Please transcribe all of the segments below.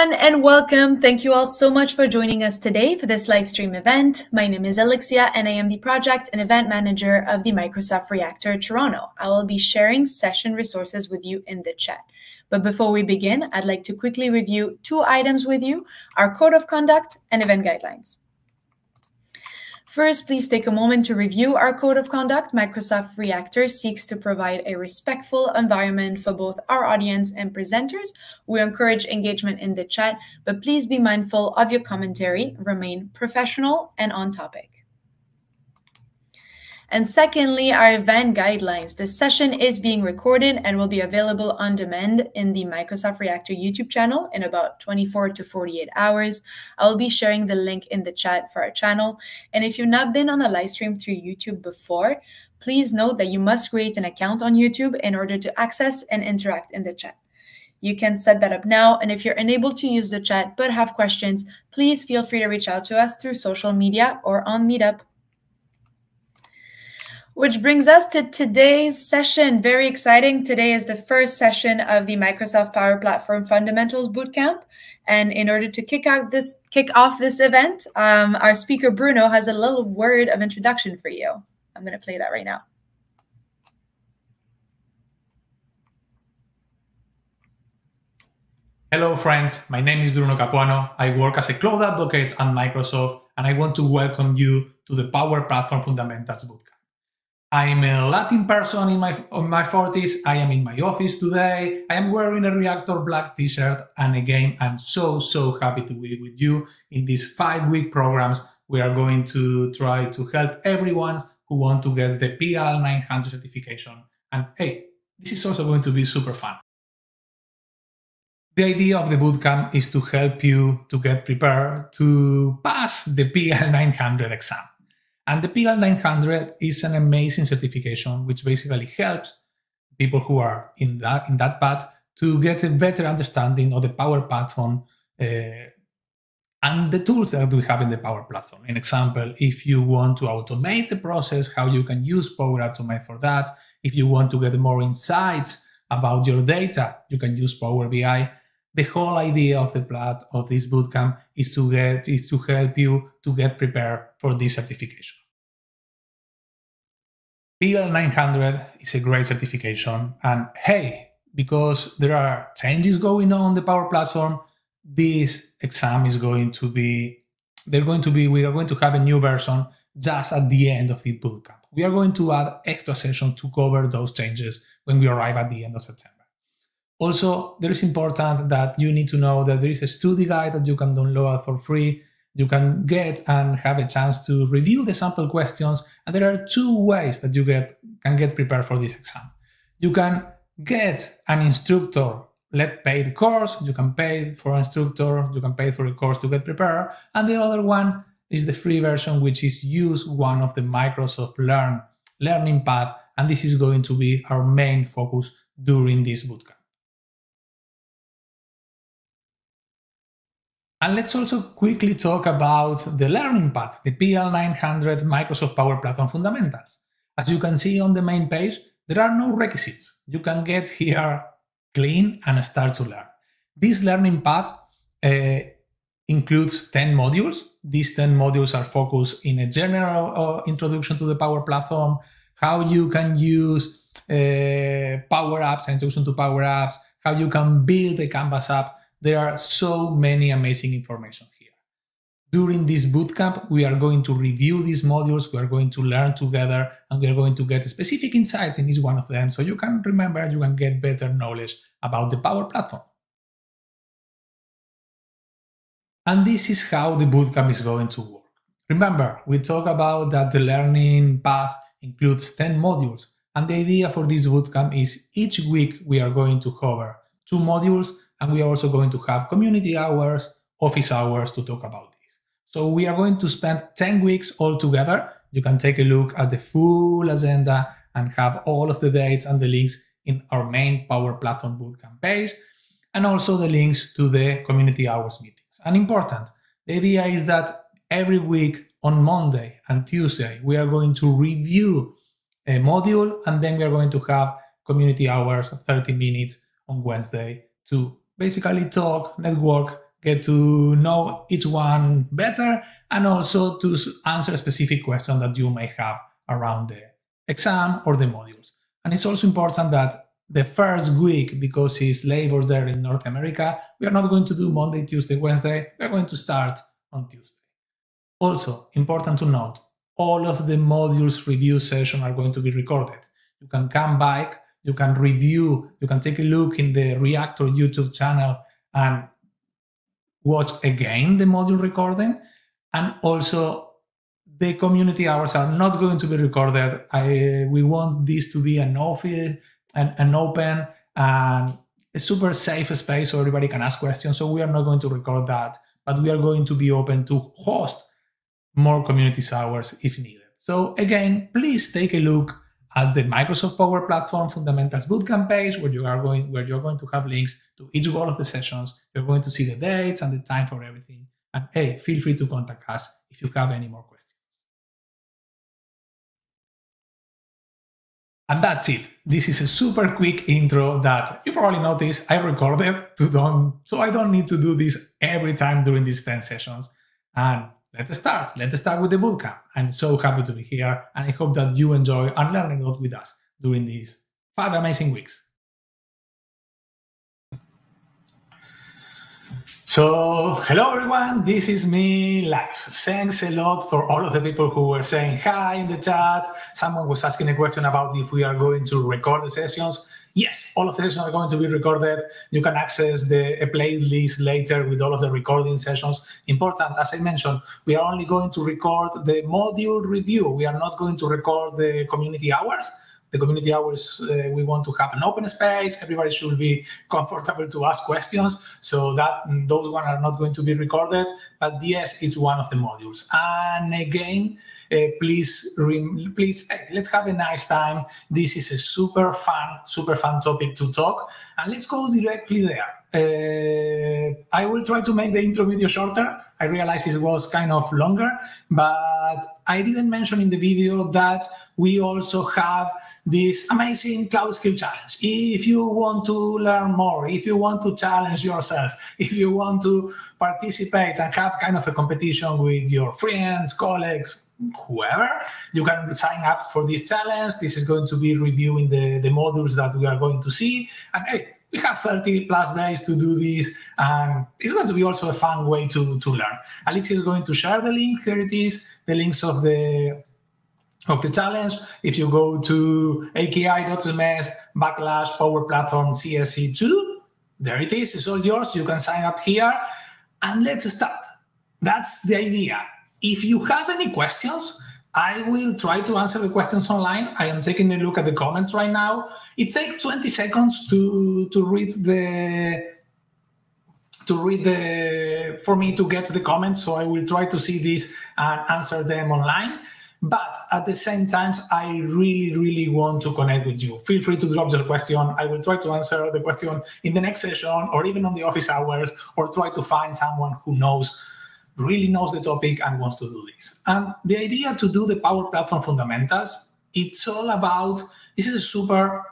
everyone, and welcome. Thank you all so much for joining us today for this live stream event. My name is Alexia, and I am the project and event manager of the Microsoft Reactor Toronto. I will be sharing session resources with you in the chat. But before we begin, I'd like to quickly review two items with you, our code of conduct and event guidelines. First, please take a moment to review our code of conduct. Microsoft Reactor seeks to provide a respectful environment for both our audience and presenters. We encourage engagement in the chat, but please be mindful of your commentary, remain professional and on topic. And secondly, our event guidelines. This session is being recorded and will be available on demand in the Microsoft Reactor YouTube channel in about 24 to 48 hours. I'll be sharing the link in the chat for our channel. And if you've not been on a live stream through YouTube before, please note that you must create an account on YouTube in order to access and interact in the chat. You can set that up now. And if you're unable to use the chat but have questions, please feel free to reach out to us through social media or on Meetup. Which brings us to today's session. Very exciting. Today is the first session of the Microsoft Power Platform Fundamentals Bootcamp. And in order to kick out this kick off this event, um, our speaker Bruno has a little word of introduction for you. I'm going to play that right now. Hello, friends. My name is Bruno Capuano. I work as a cloud advocate at Microsoft, and I want to welcome you to the Power Platform Fundamentals Bootcamp. I'm a Latin person in my, in my 40s. I am in my office today. I am wearing a Reactor black t-shirt. And again, I'm so, so happy to be with you in these five week programs. We are going to try to help everyone who want to get the PL 900 certification. And hey, this is also going to be super fun. The idea of the bootcamp is to help you to get prepared to pass the PL 900 exam. And the PL900 is an amazing certification, which basically helps people who are in that in that path to get a better understanding of the Power Platform uh, and the tools that we have in the Power Platform. An example, if you want to automate the process, how you can use Power Automate for that. If you want to get more insights about your data, you can use Power BI. The whole idea of the plat of this bootcamp is to get is to help you to get prepared for this certification. PL900 is a great certification. And hey, because there are changes going on the Power Platform, this exam is going to be, they're going to be, we are going to have a new version just at the end of the bootcamp. We are going to add extra sessions to cover those changes when we arrive at the end of September. Also, there is important that you need to know that there is a study guide that you can download for free you can get and have a chance to review the sample questions. And there are two ways that you get can get prepared for this exam. You can get an instructor let pay the course, you can pay for an instructor, you can pay for a course to get prepared. And the other one is the free version, which is use one of the Microsoft Learn learning path. And this is going to be our main focus during this bootcamp. And let's also quickly talk about the learning path, the PL900 Microsoft Power Platform Fundamentals. As you can see on the main page, there are no requisites. You can get here clean and start to learn. This learning path uh, includes 10 modules. These 10 modules are focused in a general uh, introduction to the Power Platform, how you can use uh, Power Apps, introduction to Power Apps, how you can build a Canvas app, there are so many amazing information here. During this bootcamp, we are going to review these modules, we are going to learn together, and we are going to get specific insights in each one of them so you can remember, you can get better knowledge about the Power Platform. And this is how the bootcamp is going to work. Remember, we talked about that the learning path includes 10 modules. And the idea for this bootcamp is each week we are going to cover two modules and we are also going to have community hours, office hours to talk about this. So we are going to spend 10 weeks all together. You can take a look at the full agenda and have all of the dates and the links in our main Power Platform Bootcamp page, and also the links to the community hours meetings. And important, the idea is that every week on Monday and Tuesday, we are going to review a module, and then we are going to have community hours of 30 minutes on Wednesday to basically talk, network, get to know each one better, and also to answer a specific question that you may have around the exam or the modules. And it's also important that the first week, because it's Labor Day in North America, we are not going to do Monday, Tuesday, Wednesday. We're going to start on Tuesday. Also, important to note, all of the modules review session are going to be recorded. You can come back, you can review, you can take a look in the Reactor YouTube channel and watch again the module recording. And also the community hours are not going to be recorded. I, we want this to be an open, an, an open and a super safe space so everybody can ask questions. So we are not going to record that, but we are going to be open to host more community hours if needed. So again, please take a look at the Microsoft Power Platform Fundamentals Bootcamp page where you are going where you're going to have links to each one of the sessions. You're going to see the dates and the time for everything. And hey, feel free to contact us if you have any more questions. And that's it. This is a super quick intro that you probably noticed I recorded to don't, so I don't need to do this every time during these 10 sessions. And let's start. Let's start with the bootcamp. I'm so happy to be here, and I hope that you enjoy and learning a lot with us during these five amazing weeks. So, hello everyone, this is me live. Thanks a lot for all of the people who were saying hi in the chat. Someone was asking a question about if we are going to record the sessions. Yes, all of sessions are going to be recorded. You can access the playlist later with all of the recording sessions. Important, as I mentioned, we are only going to record the module review. We are not going to record the community hours the community hours uh, we want to have an open space. Everybody should be comfortable to ask questions. So that mm, those one are not going to be recorded but yes it's one of the modules. And again uh, please please hey, let's have a nice time. This is a super fun super fun topic to talk. And let's go directly there uh, I will try to make the intro video shorter. I realized it was kind of longer, but I didn't mention in the video that we also have this amazing cloud skill challenge. If you want to learn more, if you want to challenge yourself, if you want to participate and have kind of a competition with your friends, colleagues, whoever, you can sign up for this challenge. This is going to be reviewing the, the modules that we are going to see. And hey, we have 30 plus days to do this and it's going to be also a fun way to, to learn Alex is going to share the link here it is the links of the of the challenge. If you go to aka.ms backlash power platform CSE2, there it is. It's all yours. You can sign up here and let's start. That's the idea. If you have any questions, I will try to answer the questions online. I am taking a look at the comments right now. It takes 20 seconds to, to read the to read the for me to get the comments. So I will try to see this and answer them online. But at the same time, I really, really want to connect with you. Feel free to drop your question. I will try to answer the question in the next session or even on the office hours or try to find someone who knows, really knows the topic and wants to do this. And the idea to do the Power Platform fundamentals, it's all about this is a super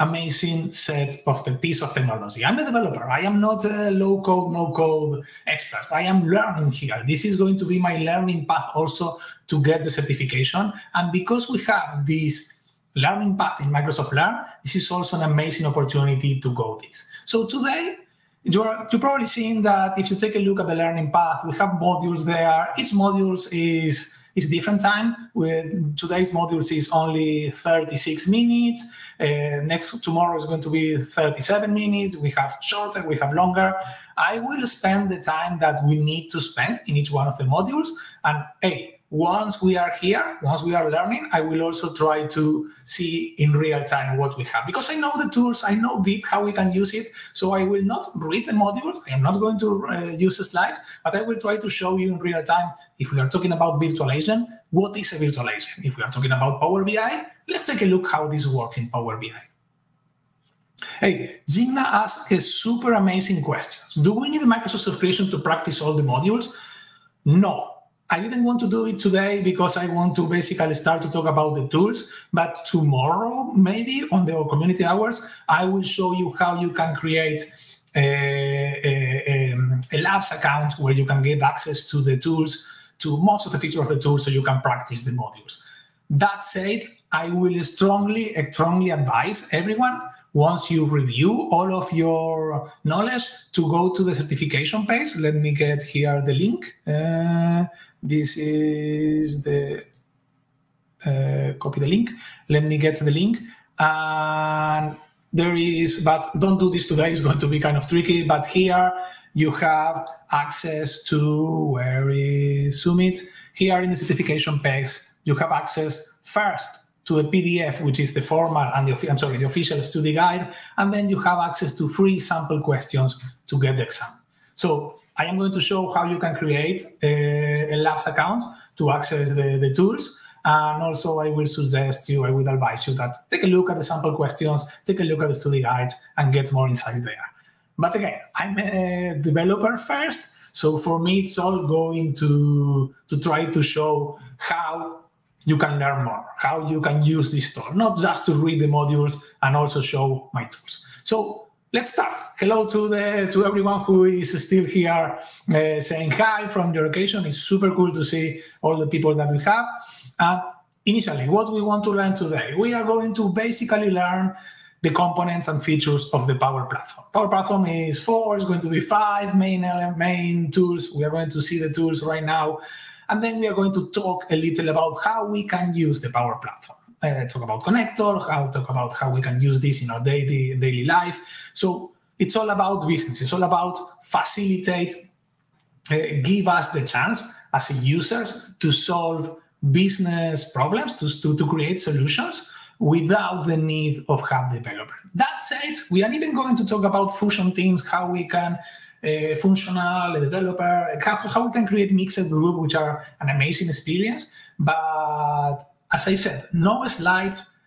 amazing set of the piece of technology. I'm a developer. I am not a low code, no code expert. I am learning here. This is going to be my learning path also to get the certification. And because we have this learning path in Microsoft Learn, this is also an amazing opportunity to go this. So today, you're, you're probably seeing that if you take a look at the learning path, we have modules there. Each modules is is different time. With today's modules is only 36 minutes. Uh, next tomorrow is going to be 37 minutes. We have shorter, we have longer. I will spend the time that we need to spend in each one of the modules. And hey, once we are here, once we are learning, I will also try to see in real time what we have because I know the tools, I know deep how we can use it. So I will not read the modules. I am not going to uh, use the slides, but I will try to show you in real time. If we are talking about virtual agent, what is a virtual agent? If we are talking about Power BI, let's take a look how this works in Power BI. Hey, Gina asked a super amazing question. Do we need a Microsoft subscription to practice all the modules? No, I didn't want to do it today because I want to basically start to talk about the tools. But tomorrow, maybe on the community hours, I will show you how you can create a, a, a labs account where you can get access to the tools, to most of the features of the tools, so you can practice the modules. That said, I will strongly, strongly advise everyone once you review all of your knowledge to go to the certification page. Let me get here the link. Uh, this is the uh, copy the link. Let me get the link. And there is, but don't do this today. It's going to be kind of tricky. But here you have access to where is Summit. Here in the certification page, you have access first to a PDF, which is the formal and the I'm sorry, the official study guide, and then you have access to free sample questions to get the exam. So I am going to show how you can create a, a Labs account to access the, the tools. And also, I will suggest you, I would advise you that take a look at the sample questions, take a look at the study guide, and get more insights there. But again, I'm a developer first, so for me, it's all going to to try to show how you can learn more, how you can use this tool, not just to read the modules and also show my tools. So let's start. Hello to the to everyone who is still here uh, saying hi from your occasion. It's super cool to see all the people that we have. Uh, initially, what we want to learn today, we are going to basically learn the components and features of the Power Platform. Power Platform is four, it's going to be five main main tools. We are going to see the tools right now. And then we are going to talk a little about how we can use the Power Platform. Uh, talk about connector, how talk about how we can use this in our daily daily life. So it's all about business. It's all about facilitate, uh, give us the chance as users to solve business problems, to, to, to create solutions without the need of have developers. That said, we are even going to talk about fusion teams, how we can a functional, a developer, how, how we can create mixed group, which are an amazing experience. But as I said, no slides,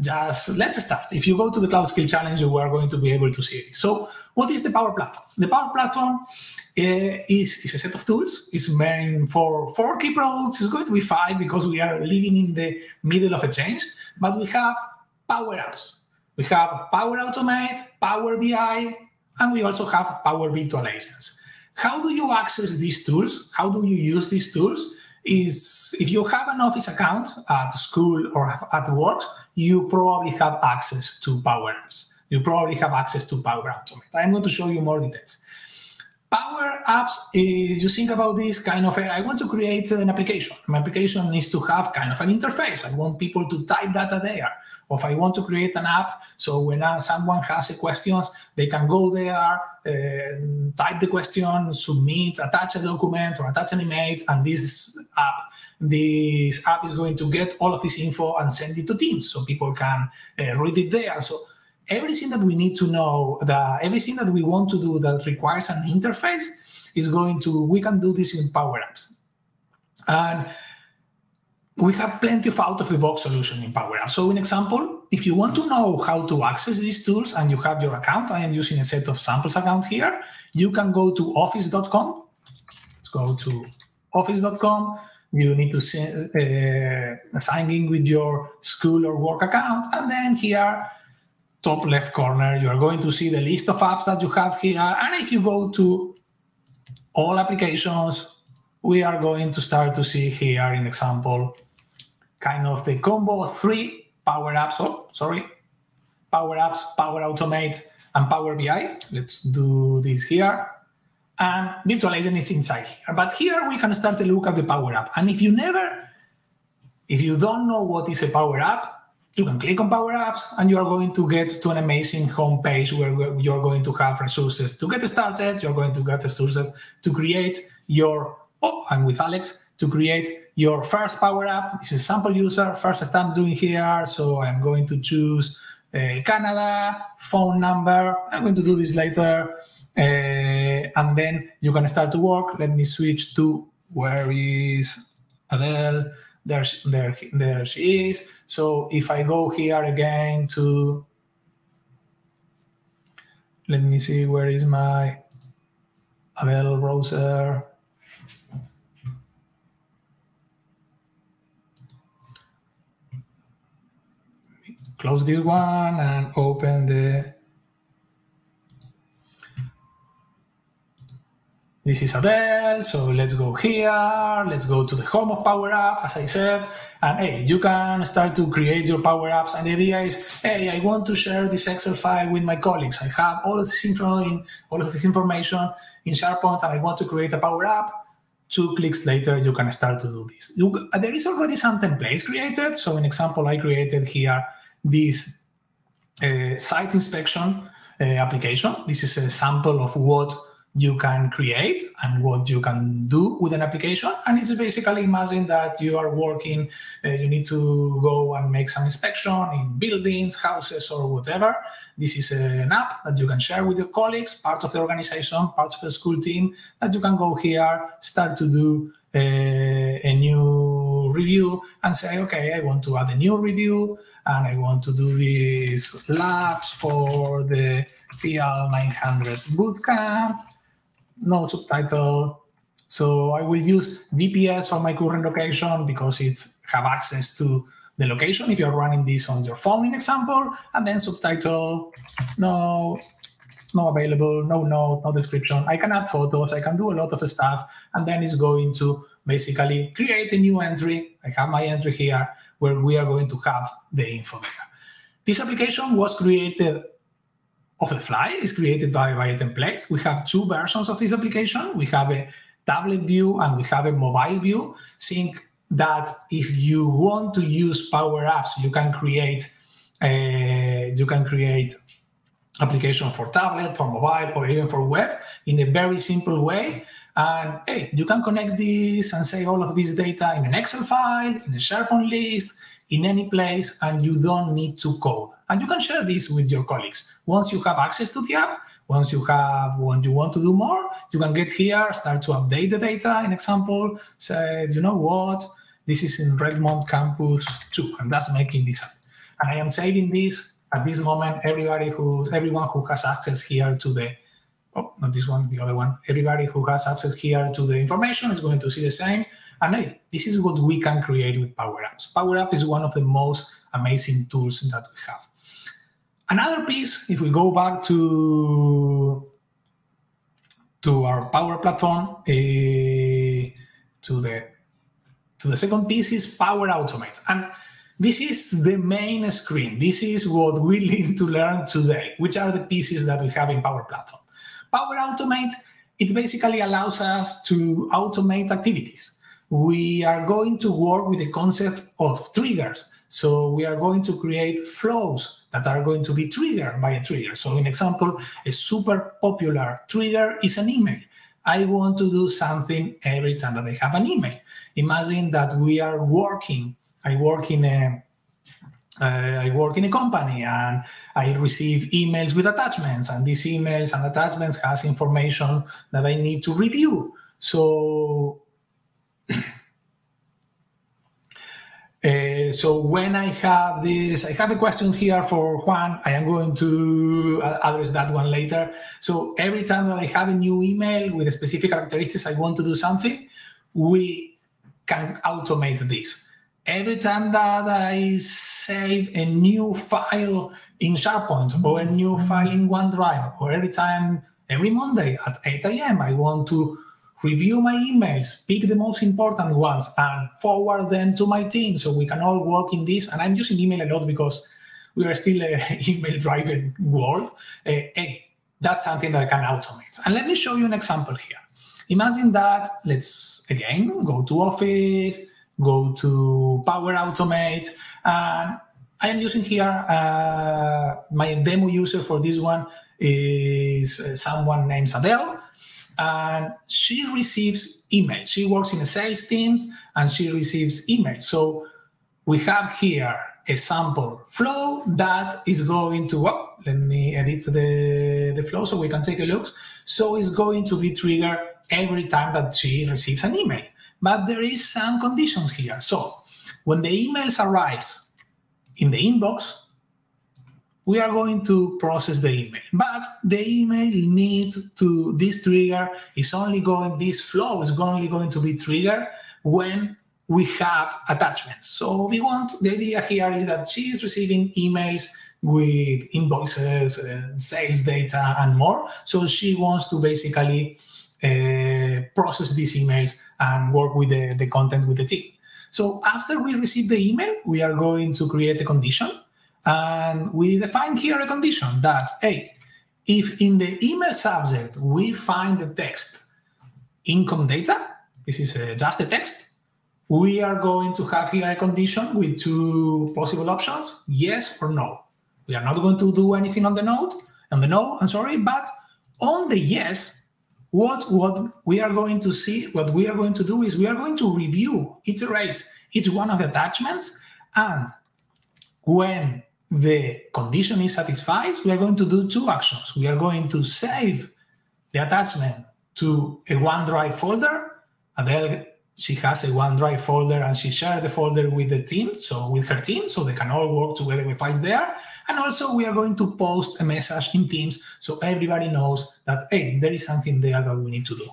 just let's start. If you go to the Cloud Skill Challenge, you are going to be able to see it. So what is the Power Platform? The Power Platform uh, is, is a set of tools. It's meant for four key products. It's going to be five because we are living in the middle of a change. But we have Power Apps. We have Power Automate, Power BI, and we also have Power Virtual Agents. How do you access these tools? How do you use these tools? Is if you have an Office account at school or at work, you probably have access to Power Apps. You probably have access to Power Automate. I'm going to show you more details. Power Apps is you think about this kind of, I want to create an application. My application needs to have kind of an interface. I want people to type data there. Or if I want to create an app, so when someone has a questions, they can go there, uh, type the question, submit, attach a document or attach an image, and this app, this app is going to get all of this info and send it to Teams so people can uh, read it there. So everything that we need to know, that everything that we want to do that requires an interface is going to, we can do this in Power Apps. And we have plenty of out-of-the-box solution in Power Apps. So in example, if you want to know how to access these tools and you have your account, I am using a set of samples account here, you can go to office.com. Let's go to office.com. You need to uh, sign in with your school or work account. And then here, top left corner, you are going to see the list of apps that you have here. And if you go to all applications, we are going to start to see here in example, kind of the combo of three Power Apps, oh, sorry, Power Apps, Power Automate, and Power BI. Let's do this here. And Virtual Agent is inside here. But here we can start to look at the Power App. And if you never, if you don't know what is a Power App, you can click on Power Apps and you are going to get to an amazing homepage where you're going to have resources to get started. You're going to get resources to create your, oh, I'm with Alex, to create your first Power App. This is sample user, first step I'm doing here. So I'm going to choose uh, Canada, phone number. I'm going to do this later. Uh, and then going to start to work. Let me switch to where is Adele? There, there, there she is. So if I go here again to, let me see, where is my Adele browser? Close this one and open the this is Adele. So let's go here. Let's go to the home of Power App, as I said. And hey, you can start to create your Power Apps. And the idea is, hey, I want to share this Excel file with my colleagues. I have all of this info in all of this information in SharePoint, and I want to create a Power App. Two clicks later, you can start to do this. You, there is already some templates created. So, in example, I created here this uh, site inspection uh, application. This is a sample of what you can create and what you can do with an application. And it's basically imagine that you are working, uh, you need to go and make some inspection in buildings, houses, or whatever. This is an app that you can share with your colleagues, part of the organization, part of the school team, that you can go here, start to do uh, a new review and say, okay, I want to add a new review and I want to do these labs for the PL 900 bootcamp no subtitle. So I will use GPS for my current location because it have access to the location if you're running this on your phone, in example, and then subtitle, no, no available, no note, no description. I can add photos, I can do a lot of stuff, and then it's going to basically create a new entry. I have my entry here where we are going to have the info. This application was created of the fly is created by, by a template. We have two versions of this application. We have a tablet view and we have a mobile view. Think that if you want to use Power Apps, you can create uh, you can create application for tablet, for mobile, or even for web in a very simple way. And hey, you can connect this and say all of this data in an Excel file, in a SharePoint list, in any place, and you don't need to code. And you can share this with your colleagues. Once you have access to the app, once you have, when you want to do more, you can get here, start to update the data. In example, say, you know what, this is in Redmond Campus 2, and that's making this up. And I am saving this at this moment. Everybody who's everyone who has access here to the oh, not this one, the other one. Everybody who has access here to the information is going to see the same. And hey, this is what we can create with Power Apps. Power App is one of the most amazing tools that we have. Another piece, if we go back to to our Power Platform, uh, to the to the second piece is Power Automate, and this is the main screen. This is what we need to learn today. Which are the pieces that we have in Power Platform? Power Automate it basically allows us to automate activities. We are going to work with the concept of triggers. So we are going to create flows that are going to be triggered by a trigger. So in example, a super popular trigger is an email. I want to do something every time that I have an email. Imagine that we are working. I work in a uh, I work in a company and I receive emails with attachments, and these emails and attachments has information that I need to review. So Uh, so when I have this, I have a question here for Juan. I am going to address that one later. So every time that I have a new email with specific characteristics, I want to do something, we can automate this. Every time that I save a new file in SharePoint or a new file in OneDrive, or every time, every Monday at 8 a.m., I want to review my emails, pick the most important ones, and forward them to my team so we can all work in this. And I'm using email a lot because we are still an email driven world. Uh, hey, that's something that I can automate. And let me show you an example here. Imagine that, let's again go to Office, go to Power Automate, and I am using here uh, my demo user for this one is uh, someone named Adele and she receives emails. She works in the sales teams and she receives emails. So we have here a sample flow that is going to, oh, let me edit the, the flow so we can take a look. So it's going to be triggered every time that she receives an email. But there is some conditions here. So when the emails arrives in the inbox, we are going to process the email. But the email needs to, this trigger is only going, this flow is only going to be triggered when we have attachments. So we want, the idea here is that she is receiving emails with invoices, uh, sales data, and more. So she wants to basically uh, process these emails and work with the, the content with the team. So after we receive the email, we are going to create a condition. And we define here a condition that, hey, if in the email subject we find the text income data, this is uh, just a text, we are going to have here a condition with two possible options, yes or no. We are not going to do anything on the note, on the no, I'm sorry, but on the yes, what what we are going to see, what we are going to do is we are going to review, iterate each one of the attachments, and when the condition is satisfied, we are going to do two actions. We are going to save the attachment to a OneDrive folder. Adele she has a OneDrive folder and she shares the folder with the team, so with her team, so they can all work together with files there. And also we are going to post a message in Teams so everybody knows that, hey, there is something there that we need to do.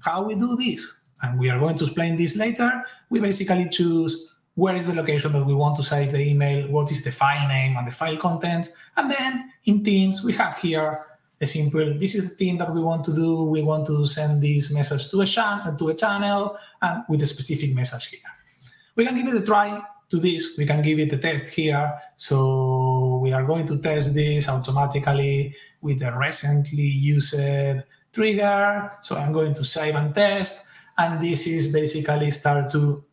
How we do this? And we are going to explain this later. We basically choose where is the location that we want to save the email, what is the file name and the file content. And then in Teams, we have here a simple, this is the thing that we want to do. We want to send this message to a, channel, to a channel and with a specific message here. We can give it a try to this. We can give it a test here. So we are going to test this automatically with a recently used trigger. So I'm going to save and test. And this is basically start to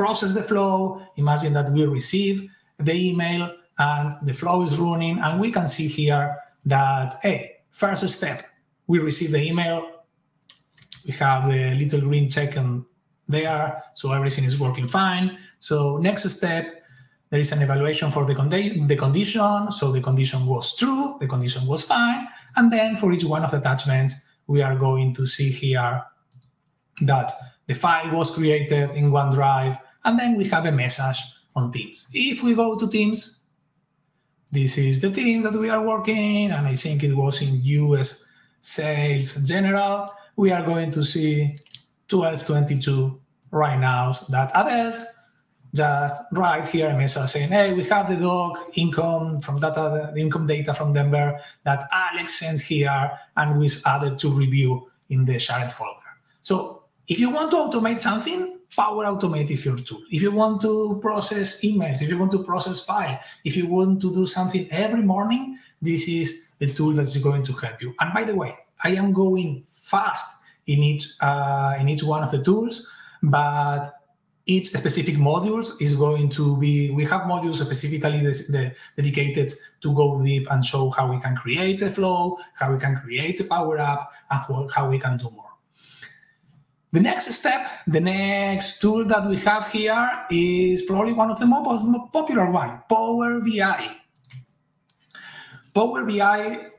process the flow. Imagine that we receive the email and the flow is running. And we can see here that, hey, first step, we receive the email, we have the little green check on there, so everything is working fine. So next step, there is an evaluation for the, con the condition. So the condition was true, the condition was fine. And then for each one of the attachments, we are going to see here that the file was created in OneDrive, and then we have a message on Teams. If we go to Teams, this is the team that we are working, and I think it was in US sales general. We are going to see 1222 right now that Adels just write here a message saying, hey, we have the dog income from data, the income data from Denver that Alex sent here and was added to review in the shared folder. So if you want to automate something, Power Automate is your tool. If you want to process emails, if you want to process file, if you want to do something every morning, this is the tool that's going to help you. And by the way, I am going fast in each uh, in each one of the tools, but each specific modules is going to be we have modules specifically the, dedicated to go deep and show how we can create a flow how we can create a power app, and how, how we can do more the next step, the next tool that we have here is probably one of the more popular one, Power BI. Power BI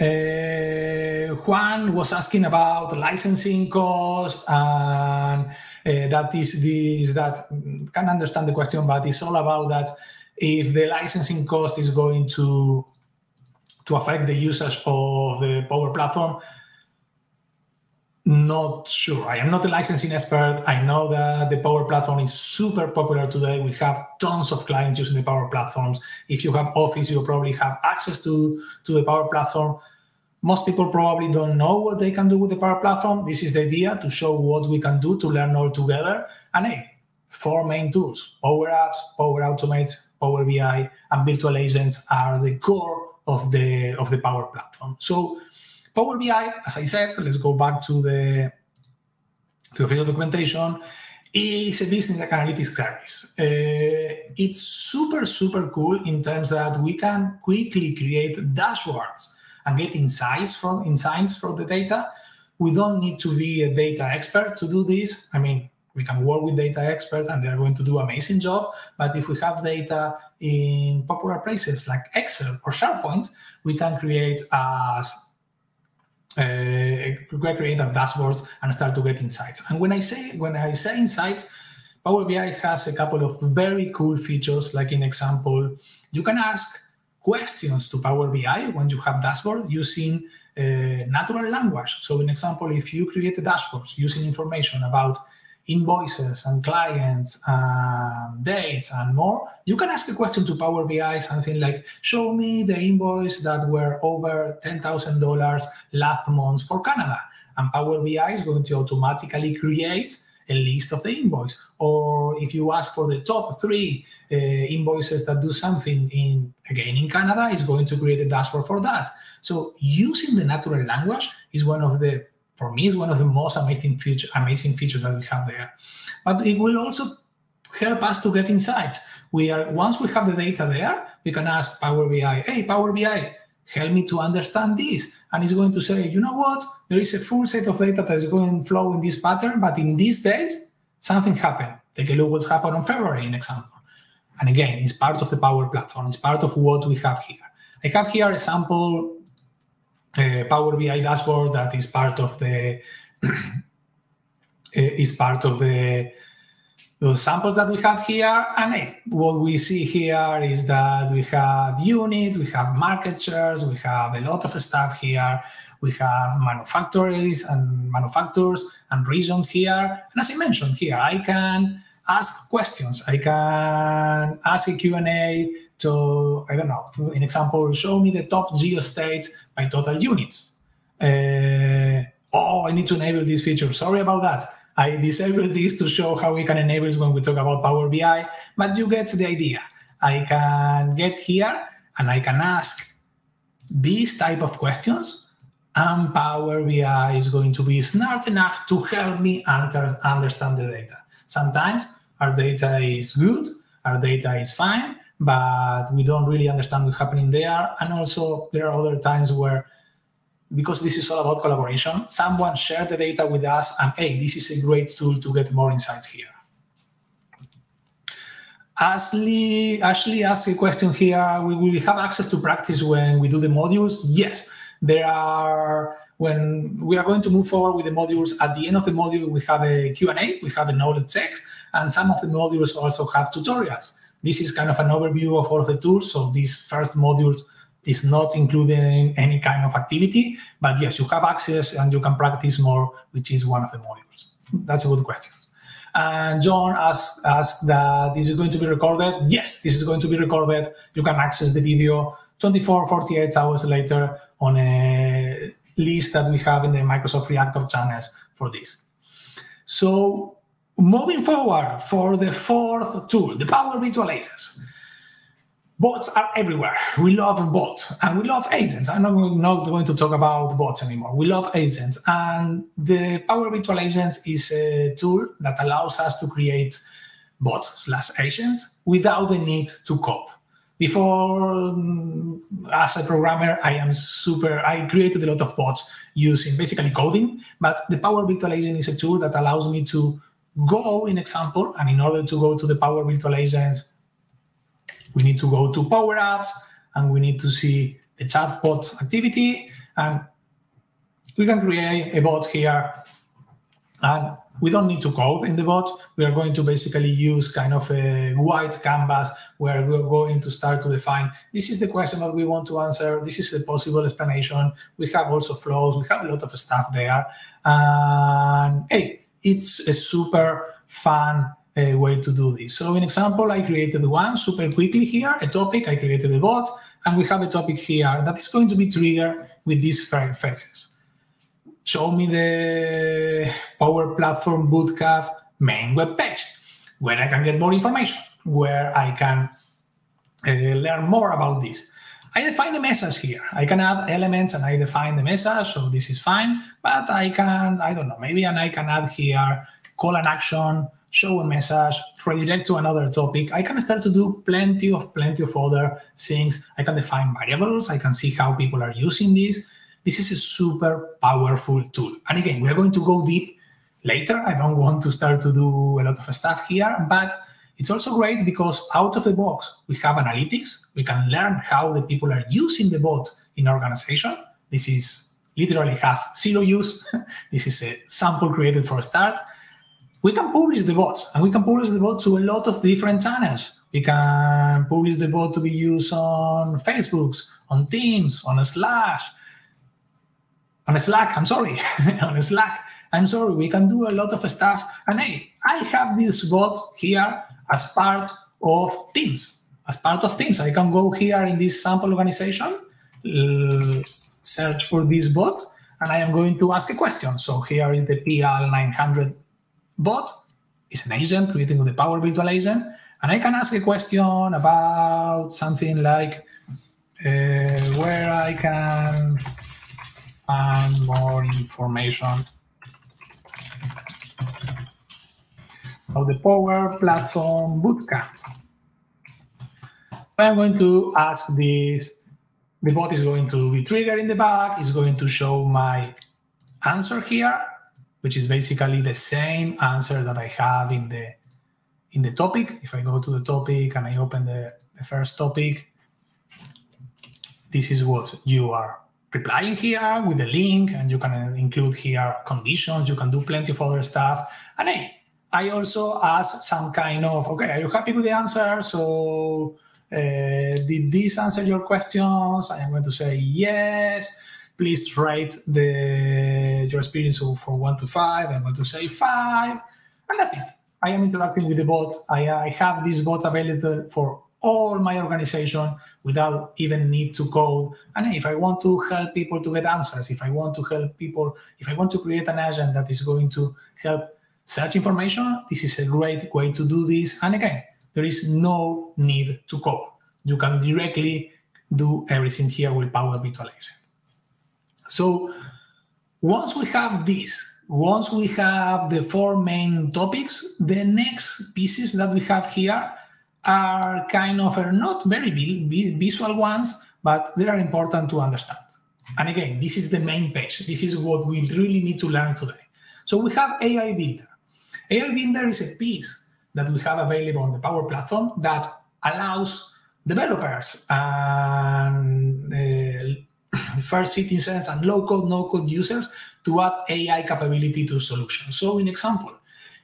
Uh, Juan was asking about licensing cost, and uh, that is this that can understand the question, but it's all about that. If the licensing cost is going to to affect the usage of the Power Platform? Not sure. I am not a licensing expert. I know that the Power Platform is super popular today. We have tons of clients using the Power Platforms. If you have Office, you probably have access to, to the Power Platform. Most people probably don't know what they can do with the Power Platform. This is the idea to show what we can do to learn all together. And hey, four main tools Power Apps, Power Automate, Power BI, and virtual agents are the core of the of the Power Platform. So Power BI, as I said, let's go back to the to the official documentation, is a business analytics service. Uh, it's super, super cool in terms that we can quickly create dashboards and get insights from insights from the data. We don't need to be a data expert to do this. I mean, we can work with data experts and they're going to do amazing job. But if we have data in popular places like Excel or SharePoint, we can create as uh, create a dashboard and start to get insights. And when I say when I say insights, Power BI has a couple of very cool features. Like in example, you can ask questions to Power BI when you have dashboard using uh, natural language. So in example, if you create a dashboard using information about invoices and clients and dates and more, you can ask a question to Power BI, something like, show me the invoice that were over $10,000 last month for Canada. And Power BI is going to automatically create a list of the invoice. Or if you ask for the top three uh, invoices that do something in again in Canada, it's going to create a dashboard for that. So using the natural language is one of the for me is one of the most amazing feature, amazing features that we have there. But it will also help us to get insights. We are once we have the data there, we can ask Power BI, hey Power BI, help me to understand this. And it's going to say, you know what? There is a full set of data that is going to flow in this pattern, but in these days, something happened. Take a look what's happened on February, in example. And again, it's part of the Power Platform. It's part of what we have here. I have here a sample Power BI dashboard that is part of the eh, is part of the the samples that we have here. And hey, what we see here is that we have units, we have market shares, we have a lot of stuff here. We have manufacturers and manufacturers and regions here. And as I mentioned here, I can ask questions. I can ask a Q&A to, I don't know, in example, show me the top geo states by total units. Uh, oh, I need to enable this feature. Sorry about that I disabled this to show how we can enable it when we talk about Power BI, but you get the idea. I can get here and I can ask these type of questions and Power BI is going to be smart enough to help me under, understand the data. Sometimes our data is good, our data is fine, but we don't really understand what's happening there. And also there are other times where because this is all about collaboration, someone shared the data with us and hey, this is a great tool to get more insights here. Ashley, Ashley asked a question here. We will have access to practice when we do the modules. Yes, there are, when we are going to move forward with the modules, at the end of the module, we have a Q&A, we have a knowledge check, and some of the modules also have tutorials. This is kind of an overview of all the tools. So these first modules is not including any kind of activity, but yes, you have access and you can practice more, which is one of the modules. That's a good question. And John asked, asked that this is going to be recorded. Yes, this is going to be recorded. You can access the video 24, 48 hours later on a list that we have in the Microsoft Reactor channels for this. So moving forward for the fourth tool, the Power Virtual Agents bots are everywhere. We love bots and we love agents. I'm not, not going to talk about bots anymore. We love agents. And the Power Virtual Agents is a tool that allows us to create bots slash agents without the need to code. Before, mm, as a programmer, I am super, I created a lot of bots using basically coding, but the Power Virtual Agent is a tool that allows me to go in example, and in order to go to the Power Virtual Agents we need to go to Power Apps and we need to see the chatbot activity. And we can create a bot here. And we don't need to code in the bot. We are going to basically use kind of a white canvas where we're going to start to define this is the question that we want to answer. This is a possible explanation. We have also flows. We have a lot of stuff there. And hey, it's a super fun a way to do this. So in example, I created one super quickly here, a topic, I created a bot, and we have a topic here that is going to be triggered with these phrases. Show me the Power Platform Bootcamp main web page, where I can get more information, where I can uh, learn more about this. I define a message here. I can add elements and I define the message, so this is fine. But I can, I don't know, maybe and I can add here call an action, show a message, redirect to another topic. I can start to do plenty of plenty of other things. I can define variables. I can see how people are using this. This is a super powerful tool. And again, we're going to go deep later. I don't want to start to do a lot of stuff here, but it's also great because out of the box, we have analytics. We can learn how the people are using the bot in organization. This is literally has zero use. this is a sample created for a start we can publish the bots and we can publish the bot to a lot of different channels. We can publish the bot to be used on Facebooks, on Teams, on a Slash, on Slack, I'm sorry, on Slack, I'm sorry, we can do a lot of stuff. And hey, I have this bot here as part of Teams. As part of Teams, I can go here in this sample organization, search for this bot, and I am going to ask a question. So here is the PL900 bot. It's an agent creating the Power Virtual Agent. And I can ask a question about something like uh, where I can find more information about the Power Platform Bootcamp. I'm going to ask this the bot is going to be triggered in the back. It's going to show my answer here, which is basically the same answer that I have in the in the topic. If I go to the topic and I open the, the first topic, this is what you are replying here with the link, and you can include here conditions. You can do plenty of other stuff. And hey, I also ask some kind of okay, are you happy with the answer? So uh, did this answer your questions? I am going to say yes. Please rate the your experience for one to five. I'm going to say five, and that's it. I am interacting with the bot. I, I have these bots available for all my organization without even need to code. And if I want to help people to get answers, if I want to help people, if I want to create an agent that is going to help search information, this is a great way to do this. And again, there is no need to code. You can directly do everything here with Power Virtual Agent. So once we have this, once we have the four main topics, the next pieces that we have here are kind of are not very visual ones, but they are important to understand. And again, this is the main page. This is what we really need to learn today. So we have AI Builder. AI Builder is a piece that we have available on the Power Platform that allows developers and uh, first citizens and low code, no code users to add AI capability to solutions. So, in example,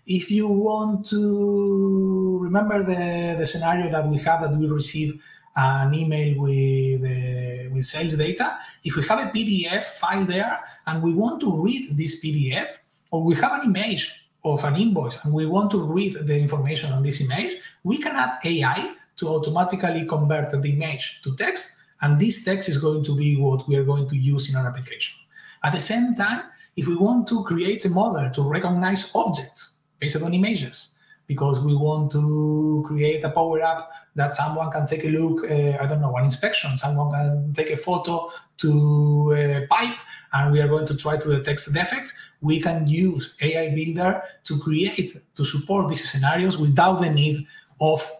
if you want to remember the, the scenario that we have that we receive an email with uh, with sales data, if we have a PDF file there and we want to read this PDF, or we have an image of an invoice and we want to read the information on this image, we can add AI to automatically convert the image to text. And this text is going to be what we are going to use in our application. At the same time, if we want to create a model to recognize objects based on images, because we want to create a power app that someone can take a look, uh, I don't know, an inspection, someone can take a photo to a pipe, and we are going to try to detect the defects, we can use AI Builder to create, to support these scenarios without the need of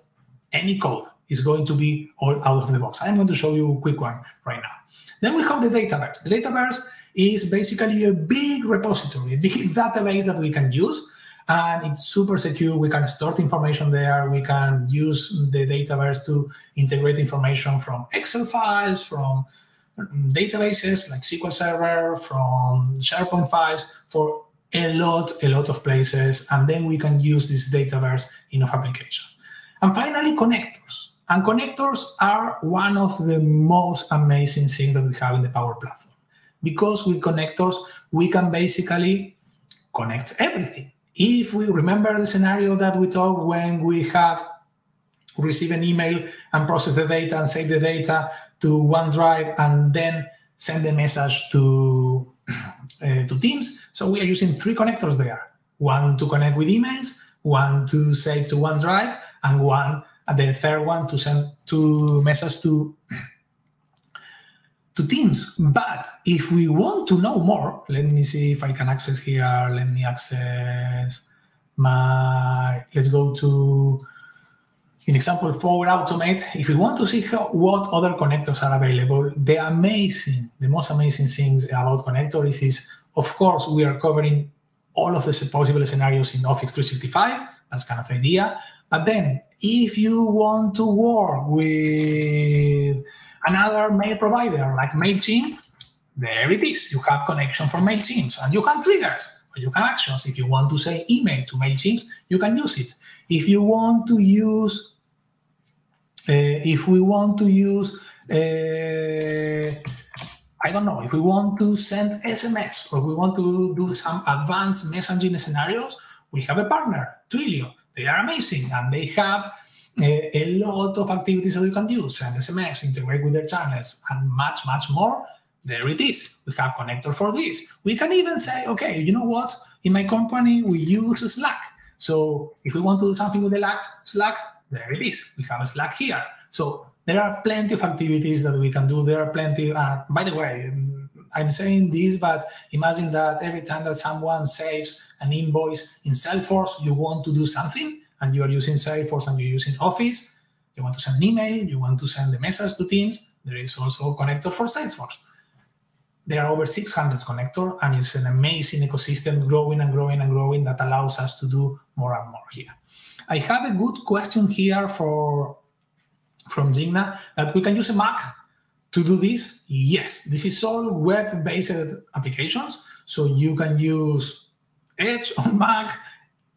any code. It's going to be all out of the box. I'm going to show you a quick one right now. Then we have the Dataverse. The Dataverse is basically a big repository, a big database that we can use and it's super secure. We can store information there. We can use the Dataverse to integrate information from Excel files, from databases like SQL Server, from SharePoint files for a lot, a lot of places. And then we can use this Dataverse in our application. And finally, connectors. And connectors are one of the most amazing things that we have in the Power Platform. Because with connectors, we can basically connect everything. If we remember the scenario that we talked when we have receive an email and process the data and save the data to OneDrive and then send the message to uh, to Teams. So we are using three connectors there: one to connect with emails, one to save to OneDrive, and one and the third one to send to message to to Teams. But if we want to know more, let me see if I can access here. Let me access my. Let's go to in example, Power Automate, if we want to see how, what other connectors are available, the amazing, the most amazing things about connectors is, of course, we are covering all of the possible scenarios in Office 365. That's kind of idea. But then, if you want to work with another mail provider like MailChimp, there it is. You have connection for MailChimp and you can triggers or you can actions. If you want to say email to MailChimp, you can use it. If you want to use uh, if we want to use, uh, I don't know, if we want to send SMS or we want to do some advanced messaging scenarios, we have a partner, Twilio. They are amazing and they have a, a lot of activities that you can do, send SMS, integrate with their channels, and much, much more. There it is. We have connector for this. We can even say, okay, you know what? In my company, we use Slack. So if we want to do something with the Slack, there it is. We have a Slack here. So there are plenty of activities that we can do. There are plenty. Uh, by the way, I'm saying this, but imagine that every time that someone saves an invoice in Salesforce, you want to do something, and you are using Salesforce and you're using Office. You want to send an email. You want to send a message to Teams. There is also a connector for Salesforce. There are over 600 connectors, and it's an amazing ecosystem growing and growing and growing that allows us to do more and more here. I have a good question here for from Gina that we can use a Mac to do this. Yes, this is all web-based applications, so you can use Edge on Mac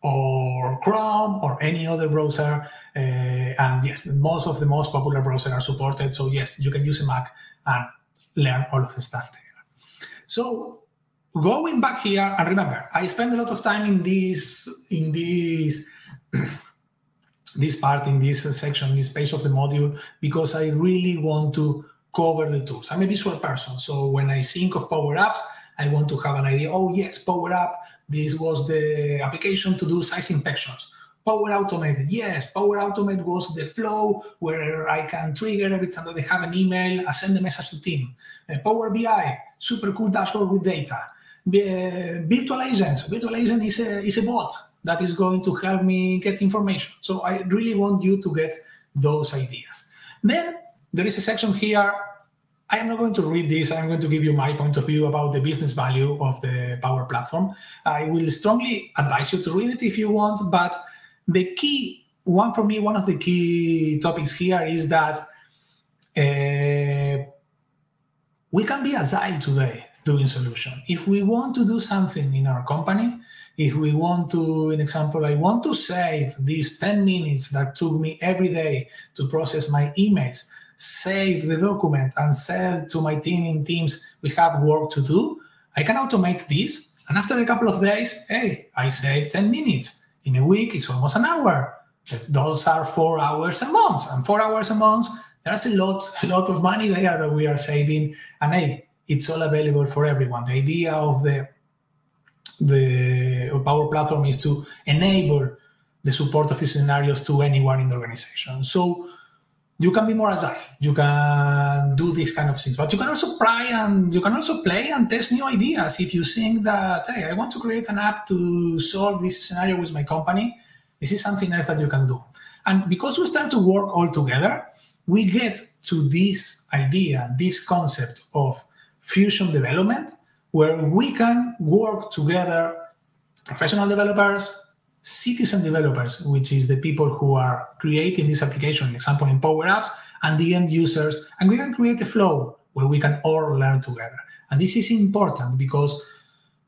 or Chrome or any other browser. Uh, and yes, most of the most popular browsers are supported. So yes, you can use a Mac and learn all of the stuff there. So going back here, and remember, I spend a lot of time in this in this this part in this section, this page of the module, because I really want to cover the tools. I'm a visual person, so when I think of Power Apps, I want to have an idea. Oh yes, Power App. This was the application to do site inspections. Power Automate, yes, Power Automate was the flow where I can trigger every time that they have an email, I send a message to team. Uh, Power BI, super cool dashboard with data. Uh, virtual agents, virtual agent is a, is a bot that is going to help me get information. So I really want you to get those ideas. Then there is a section here. I am not going to read this. I'm going to give you my point of view about the business value of the Power Platform. I will strongly advise you to read it if you want, but the key one for me, one of the key topics here is that uh, we can be agile today doing solution. If we want to do something in our company, if we want to, an example, I want to save these 10 minutes that took me every day to process my emails, save the document and say to my team in Teams, we have work to do, I can automate this. And after a couple of days, hey, I saved 10 minutes. In a week, it's almost an hour. Those are four hours a month. And four hours a month, there's a lot, a lot of money there that we are saving. And hey, it's all available for everyone. The idea of the the Power Platform is to enable the support of these scenarios to anyone in the organization. So you can be more agile. You can do these kind of things, but you can also play and you can also play and test new ideas. If you think that hey, I want to create an app to solve this scenario with my company, this is something else that you can do. And because we start to work all together, we get to this idea, this concept of fusion development where we can work together, professional developers, citizen developers, which is the people who are creating this application, example in Power Apps, and the end users, and we can create a flow where we can all learn together. And this is important because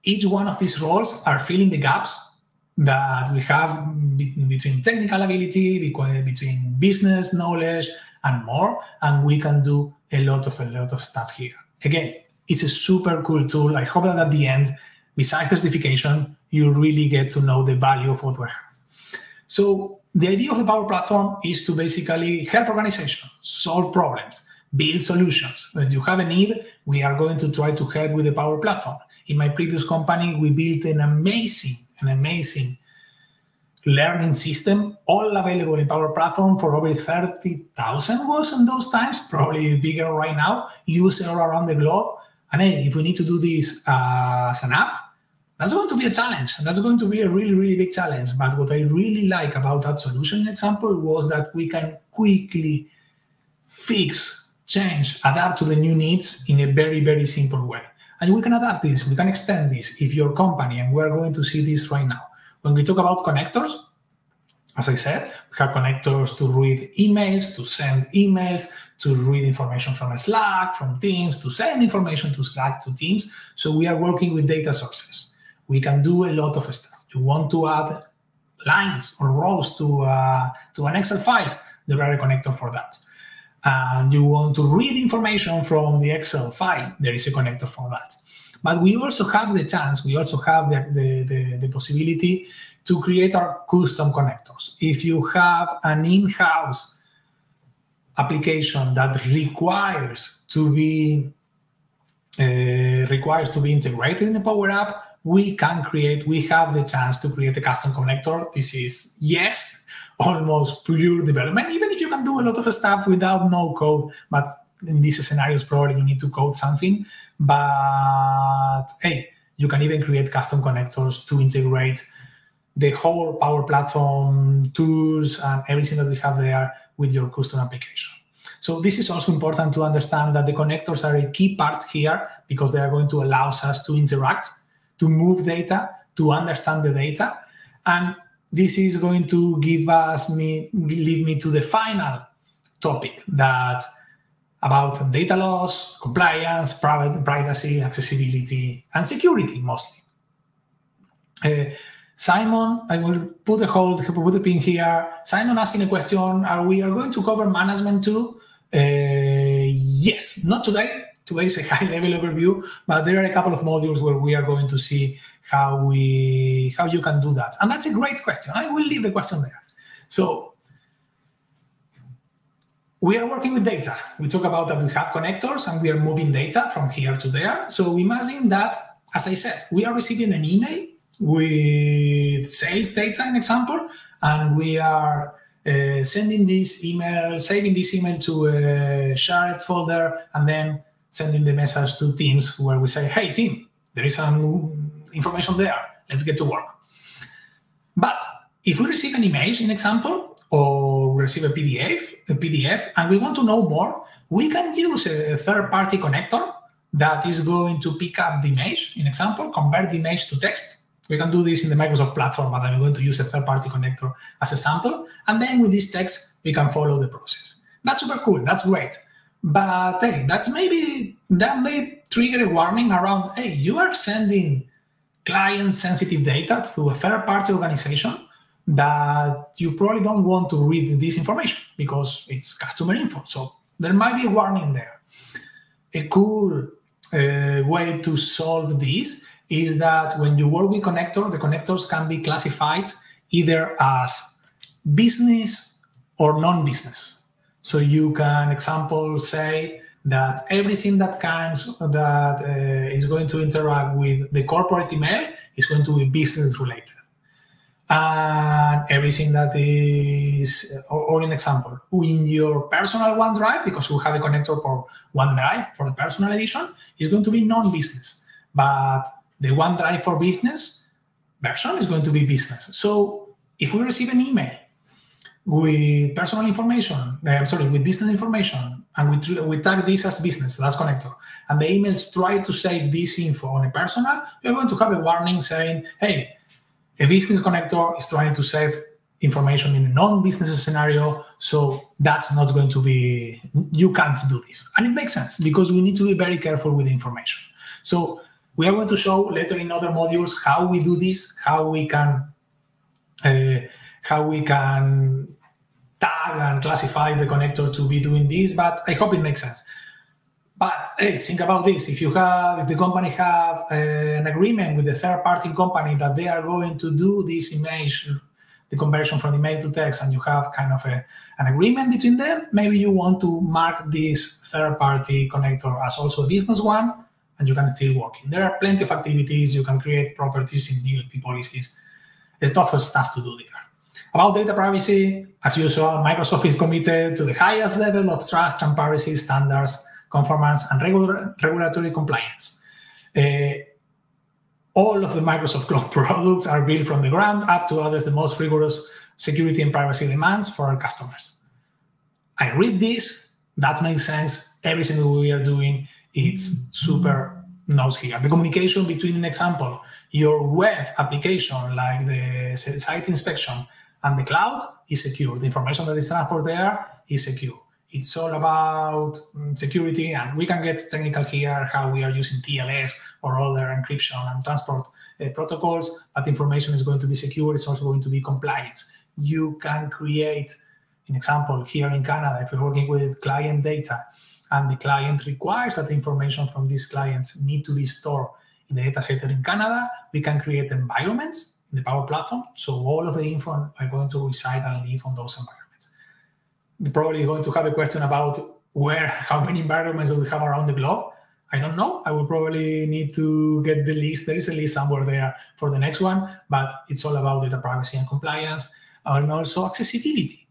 each one of these roles are filling the gaps that we have between technical ability, between business knowledge, and more. And we can do a lot of a lot of stuff here. Again, it's a super cool tool. I hope that at the end, besides certification, you really get to know the value of what we have. So the idea of the Power Platform is to basically help organizations solve problems, build solutions. When you have a need, we are going to try to help with the Power Platform. In my previous company, we built an amazing, an amazing learning system, all available in Power Platform for over 30,000 was in those times, probably bigger right now, users around the globe. And hey, if we need to do this uh, as an app, that's going to be a challenge. That's going to be a really, really big challenge. But what I really like about that solution example was that we can quickly fix, change, adapt to the new needs in a very, very simple way. And we can adapt this, we can extend this if your company, and we're going to see this right now. When we talk about connectors, as I said, we have connectors to read emails, to send emails, to read information from Slack, from Teams, to send information to Slack, to Teams. So we are working with data sources. We can do a lot of stuff. You want to add lines or rows to uh, to an Excel file, there are a connector for that. and you want to read information from the Excel file, there is a connector for that. But we also have the chance, we also have the, the, the, the possibility to create our custom connectors. If you have an in-house application that requires to be uh, requires to be integrated in a Power App, we can create, we have the chance to create a custom connector. This is, yes, almost pure development, even if you can do a lot of stuff without no code, but in these scenarios, probably you need to code something. But hey, you can even create custom connectors to integrate the whole Power Platform tools and everything that we have there with your custom application. So this is also important to understand that the connectors are a key part here because they are going to allow us to interact, to move data, to understand the data. And this is going to give us me lead me to the final topic that about data loss, compliance, private privacy, accessibility, and security mostly. Uh, Simon, I will put a hold, put a pin here. Simon asking a question: Are we are going to cover management too? Uh, yes, not today. Today is a high-level overview, but there are a couple of modules where we are going to see how we how you can do that, and that's a great question. I will leave the question there. So we are working with data. We talk about that we have connectors and we are moving data from here to there. So imagine that, as I said, we are receiving an email with sales data, an example, and we are uh, sending this email, saving this email to a shared folder, and then sending the message to teams where we say, hey, team, there is some information there. Let's get to work. But if we receive an image, in example, or receive a PDF, a PDF, and we want to know more, we can use a third-party connector that is going to pick up the image, in example, convert the image to text, we can do this in the Microsoft platform, but I'm going to use a third-party connector as a sample. And then with this text, we can follow the process. That's super cool. That's great. But hey, that's maybe that may trigger a warning around, hey, you are sending client-sensitive data to a third-party organization that you probably don't want to read this information because it's customer info. So there might be a warning there. A cool uh, way to solve this is that when you work with connector, the connectors can be classified either as business or non-business. So you can, example, say that everything that comes that uh, is going to interact with the corporate email is going to be business related. And everything that is, or, or an example, in your personal OneDrive, because we have a connector for OneDrive for the personal edition, is going to be non-business. But the OneDrive for Business version is going to be business. So if we receive an email with personal information, uh, I'm sorry, with business information, and we, we tag this as business, that's connector, and the emails try to save this info on a personal, we're going to have a warning saying, hey, a business connector is trying to save information in a non-business scenario so that's not going to be you can't do this and it makes sense because we need to be very careful with information so we are going to show later in other modules how we do this, how we can uh, how we can tag and classify the connector to be doing this. But I hope it makes sense. But hey, think about this: if you have, if the company have uh, an agreement with the third-party company that they are going to do this image, the conversion from email to text, and you have kind of a, an agreement between them, maybe you want to mark this third-party connector as also a business one, and you can still work. There are plenty of activities. You can create properties in DLP policies. It's tough stuff to do there. About data privacy, as usual, Microsoft is committed to the highest level of trust, transparency, standards, conformance, and regulatory compliance. Uh, all of the Microsoft Cloud products are built from the ground up to address the most rigorous security and privacy demands for our customers. I read this, that makes sense. Everything that we are doing it's super nice here. The communication between an example, your web application, like the site inspection, and the cloud is secure. The information that is transported there is secure. It's all about mm, security, and we can get technical here how we are using TLS or other encryption and transport uh, protocols, but information is going to be secure. It's also going to be compliant. You can create an example, here in Canada, if you're working with client data and the client requires that the information from these clients need to be stored in the data center in Canada, we can create environments in the Power Platform. So all of the info are going to reside and live on those environments. You're probably going to have a question about where, how many environments do we have around the globe? I don't know. I will probably need to get the list. There is a list somewhere there for the next one, but it's all about data privacy and compliance and also accessibility.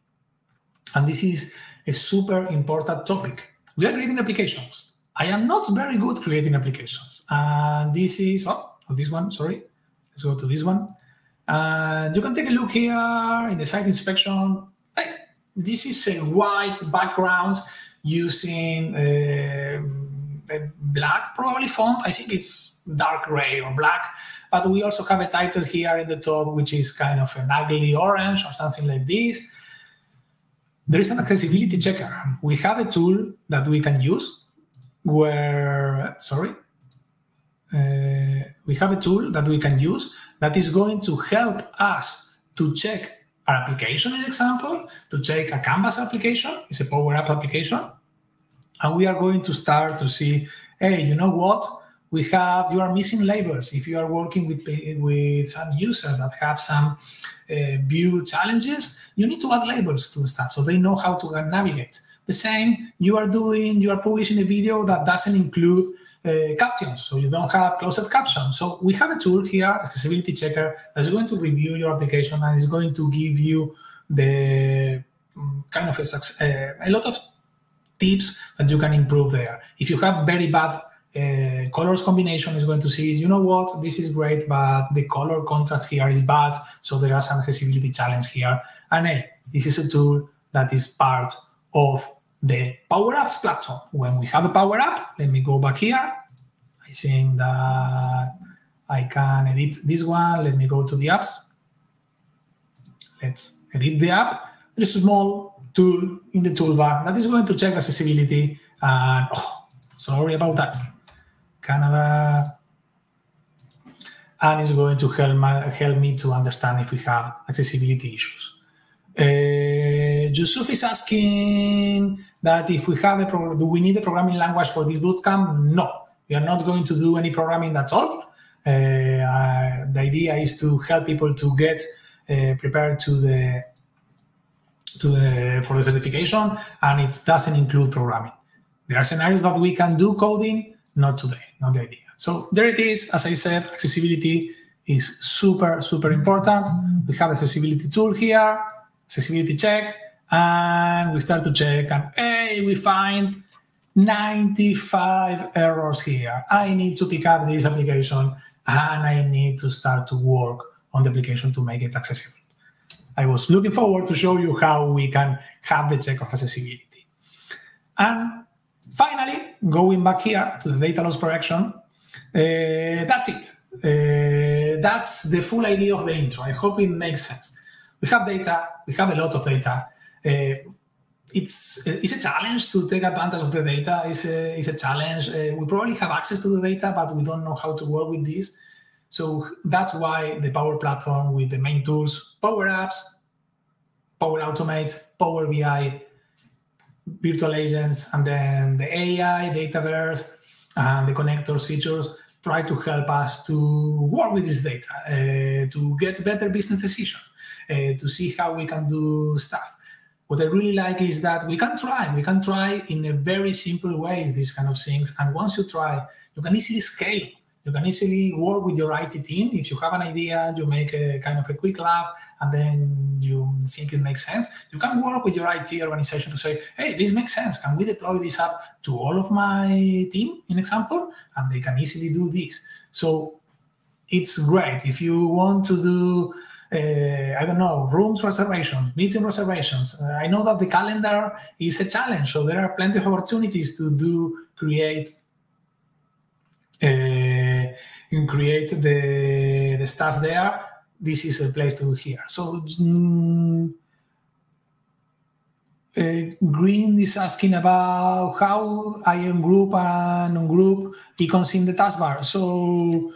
And this is a super important topic. We are creating applications. I am not very good creating applications. And this is, oh, this one, sorry. Let's go to this one. And you can take a look here in the site inspection. Hey, this is a white background using uh, a black probably font. I think it's dark gray or black, but we also have a title here in the top, which is kind of an ugly orange or something like this. There is an accessibility checker. We have a tool that we can use where, sorry, uh, we have a tool that we can use that is going to help us to check our application, in example, to check a Canvas application, it's a Power App application, and we are going to start to see, hey, you know what? We have you are missing labels. If you are working with with some users that have some uh, view challenges, you need to add labels to the stuff so they know how to navigate. The same, you are doing, you are publishing a video that doesn't include uh, captions, so you don't have closed captions. So we have a tool here, accessibility checker, that's going to review your application and is going to give you the um, kind of a, uh, a lot of tips that you can improve there. If you have very bad uh, colors combination is going to see, you know what, this is great, but the color contrast here is bad. So there are some accessibility challenge here. And hey, this is a tool that is part of the Power Apps platform. When we have a Power App, let me go back here. I think that I can edit this one. Let me go to the apps. Let's edit the app. There's a small tool in the toolbar that is going to check accessibility. And oh, sorry about that. Canada. And it's going to help, my, help me to understand if we have accessibility issues. Uh, Yusuf is asking that if we have a pro- do we need a programming language for this bootcamp? No, we are not going to do any programming at all. Uh, uh, the idea is to help people to get uh, prepared to the to the, for the certification, and it doesn't include programming. There are scenarios that we can do coding, not today, not the idea. So there it is. As I said, accessibility is super, super important. We have accessibility tool here, accessibility check, and we start to check, and hey, we find 95 errors here. I need to pick up this application and I need to start to work on the application to make it accessible. I was looking forward to show you how we can have the check of accessibility. And finally, going back here to the data loss prevention, uh, that's it. Uh, that's the full idea of the intro. I hope it makes sense. We have data, we have a lot of data. Uh, it's it's a challenge to take advantage of the data. It's a, it's a challenge. Uh, we probably have access to the data, but we don't know how to work with this. So that's why the Power Platform with the main tools, Power Apps, Power Automate, Power BI, virtual agents, and then the AI, Dataverse, and the connectors features try to help us to work with this data, uh, to get better business decision, uh, to see how we can do stuff. What I really like is that we can try. We can try in a very simple ways these kind of things, and once you try, you can easily scale you can easily work with your IT team. If you have an idea, you make a kind of a quick lab, and then you think it makes sense. You can work with your IT organization to say, hey, this makes sense. Can we deploy this app to all of my team, in example? And they can easily do this. So it's great. If you want to do uh, I don't know, rooms reservations, meeting reservations. Uh, I know that the calendar is a challenge, so there are plenty of opportunities to do create uh, and create the, the stuff there, this is a place to do here. So mm, uh, Green is asking about how IAM group and on-group icons in the taskbar. So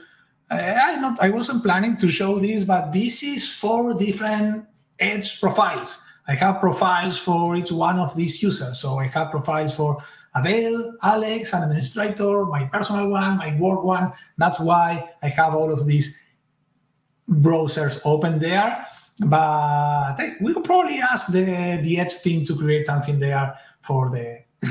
uh, I not I wasn't planning to show this, but this is four different edge profiles. I have profiles for each one of these users. So I have profiles for Adele, Alex, an administrator, my personal one, my work one. That's why I have all of these browsers open there. But we could probably ask the, the Edge team to create something there for the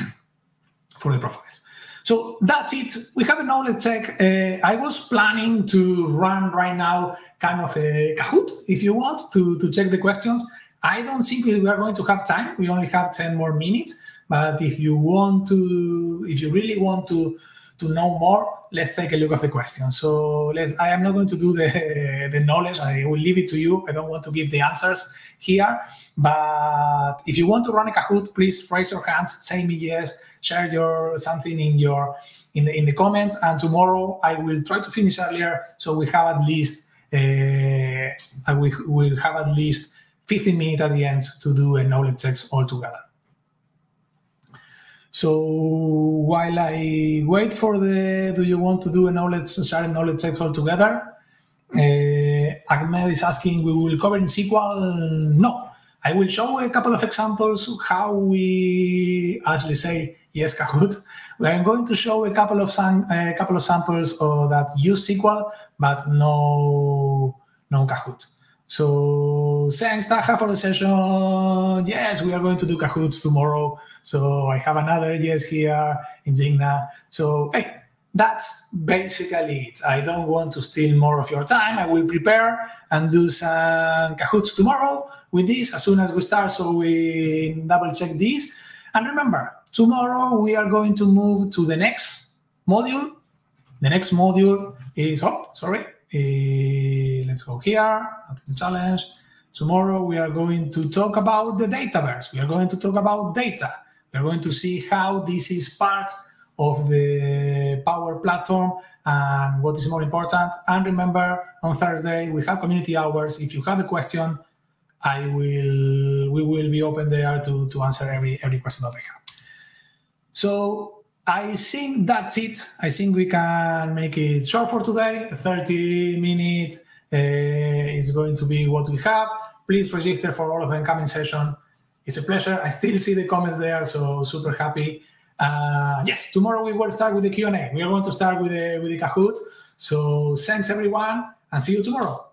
for the profiles. So that's it. We have a knowledge check. Uh, I was planning to run right now kind of a Kahoot, if you want, to, to check the questions. I don't think we are going to have time. We only have 10 more minutes. But if you want to, if you really want to, to know more, let's take a look at the question. So let's, I am not going to do the, the knowledge. I will leave it to you. I don't want to give the answers here. But if you want to run a Kahoot, please raise your hands, say me yes, share your something in your in the in the comments. And tomorrow I will try to finish earlier so we have at least uh, we will have at least 15 minutes at the end to do a knowledge checks all together. So while I wait for the, do you want to do a knowledge, share knowledge checks all together? Uh, Ahmed is asking, we will cover in SQL? No, I will show a couple of examples how we actually say yes Kahoot. We are going to show a couple of a couple of samples that use SQL but no no Kahoot. So thanks, Taha, for the session. Yes, we are going to do Kahoots tomorrow. So I have another yes here in Jigna. So hey, that's basically it. I don't want to steal more of your time. I will prepare and do some Kahoots tomorrow with this as soon as we start. So we double check this. And remember, tomorrow we are going to move to the next module. The next module is, oh, sorry, let's go here, the challenge. Tomorrow we are going to talk about the Dataverse. We are going to talk about data. We are going to see how this is part of the Power Platform and what is more important. And remember, on Thursday we have community hours. If you have a question, I will we will be open there to, to answer every every question that I have. So I think that's it. I think we can make it short for today. 30 minutes uh, is going to be what we have. Please register for all of the incoming session. It's a pleasure. I still see the comments there, so super happy. Uh, yes, tomorrow we will start with the Q&A. We are going to start with the, with the Kahoot. So thanks everyone and see you tomorrow.